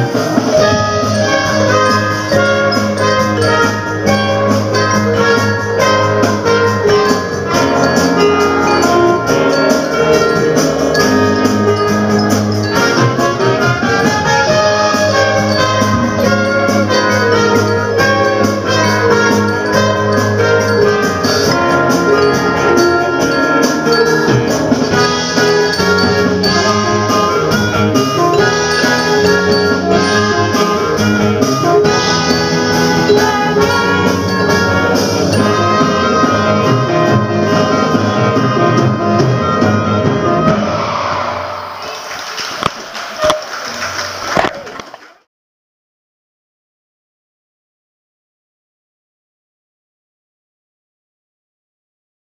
Oh. Música